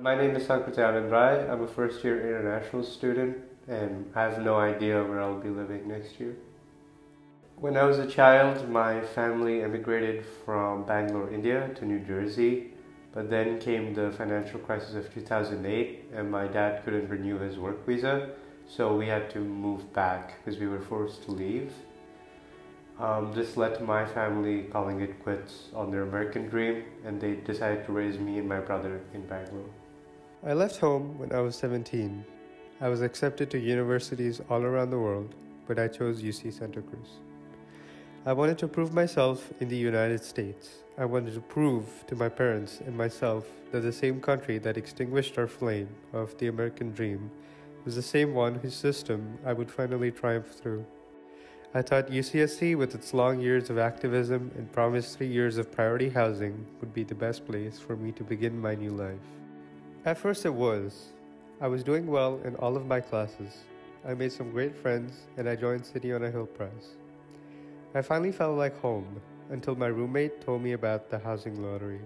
My name is Sankritya Anand Rai. I'm a first year international student and I have no idea where I'll be living next year. When I was a child, my family emigrated from Bangalore, India to New Jersey, but then came the financial crisis of 2008 and my dad couldn't renew his work visa, so we had to move back because we were forced to leave. Um, this led to my family calling it quits on their American dream and they decided to raise me and my brother in Bangalore. I left home when I was 17. I was accepted to universities all around the world, but I chose UC Santa Cruz. I wanted to prove myself in the United States. I wanted to prove to my parents and myself that the same country that extinguished our flame of the American dream was the same one whose system I would finally triumph through. I thought UCSC, with its long years of activism and promised three years of priority housing, would be the best place for me to begin my new life. At first, it was. I was doing well in all of my classes. I made some great friends and I joined City on a Hill Press. I finally felt like home until my roommate told me about the housing lottery.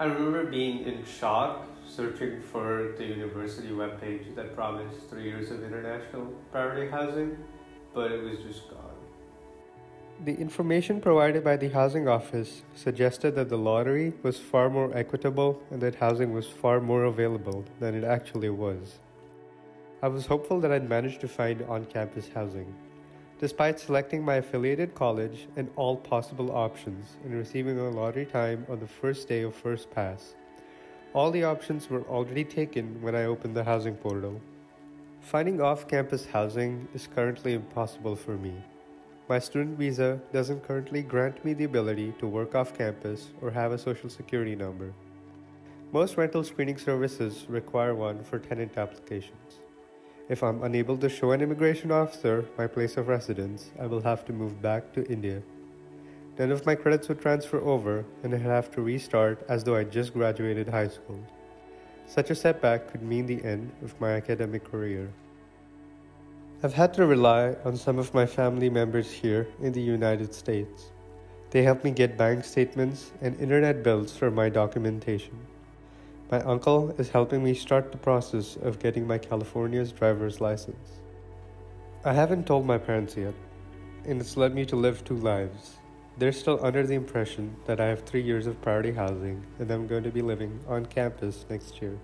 I remember being in shock searching for the university webpage that promised three years of international priority housing, but it was just gone. The information provided by the housing office suggested that the lottery was far more equitable and that housing was far more available than it actually was. I was hopeful that I'd manage to find on campus housing. Despite selecting my affiliated college and all possible options and receiving a lottery time on the first day of First Pass, all the options were already taken when I opened the housing portal. Finding off campus housing is currently impossible for me. My student visa doesn't currently grant me the ability to work off campus or have a social security number. Most rental screening services require one for tenant applications. If I'm unable to show an immigration officer my place of residence, I will have to move back to India. None of my credits would transfer over, and I'd have to restart as though I just graduated high school. Such a setback could mean the end of my academic career. I've had to rely on some of my family members here in the United States. They help me get bank statements and internet bills for my documentation. My uncle is helping me start the process of getting my California's driver's license. I haven't told my parents yet, and it's led me to live two lives. They're still under the impression that I have three years of priority housing and I'm going to be living on campus next year.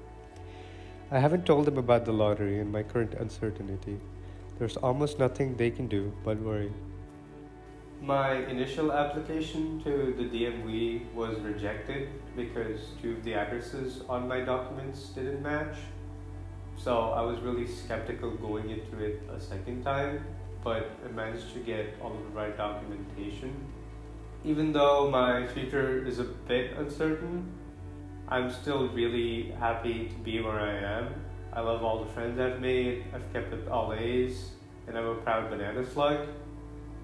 I haven't told them about the lottery and my current uncertainty. There's almost nothing they can do but worry. My initial application to the DMV was rejected because two of the addresses on my documents didn't match. So I was really skeptical going into it a second time, but I managed to get all the right documentation. Even though my future is a bit uncertain, I'm still really happy to be where I am I love all the friends I've made. I've kept it all A's, and I'm a proud banana slug.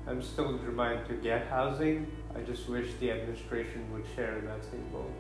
I'm still determined to get housing. I just wish the administration would share that same goal.